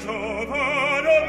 so war am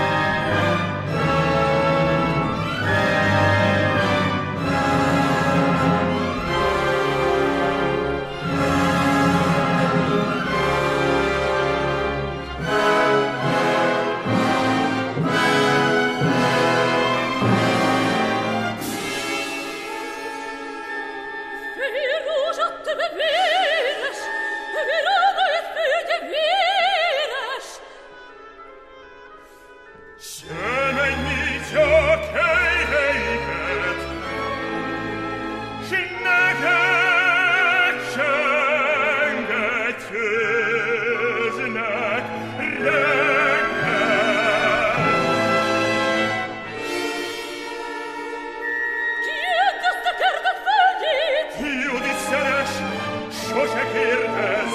Yes.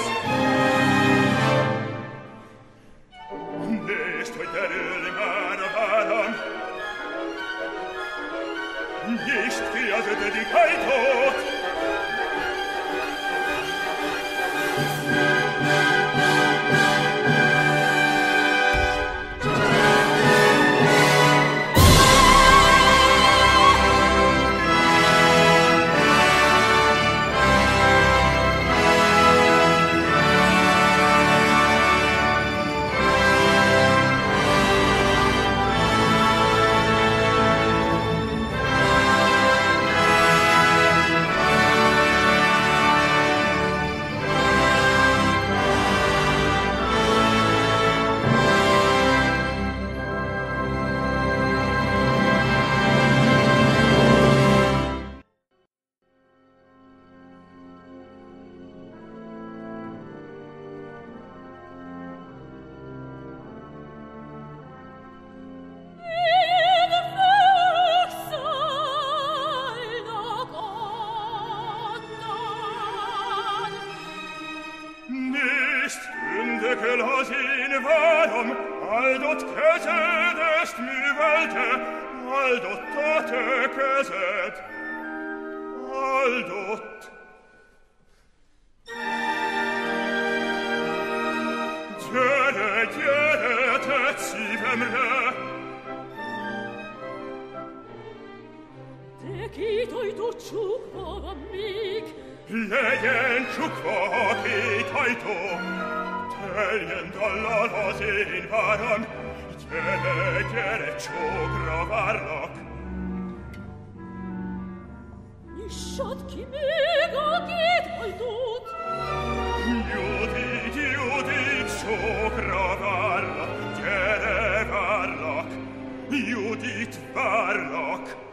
Ecce est mi velte, aldo tate ceset. Aldo Gere, gere, te civem re. Decitoi tu ciucvo amic. Leien ciucvo ocitoi tu. Telien dalla rosin varam te leggere ciò trovarlo Нищетки мигагит пойдут. Юдит, юдит, чокроварлок, дереварлок, юдит варлок.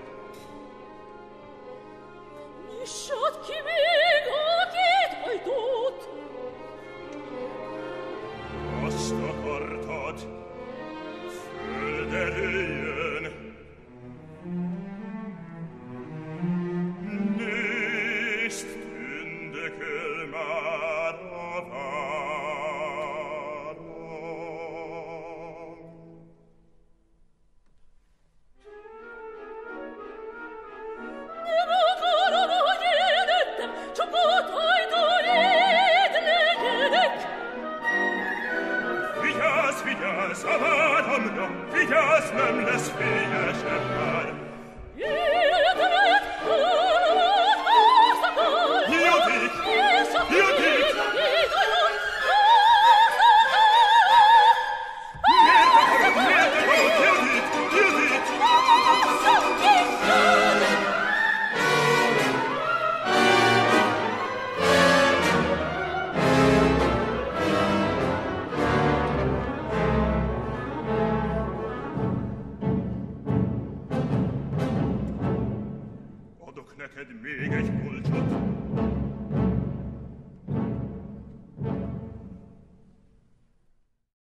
admit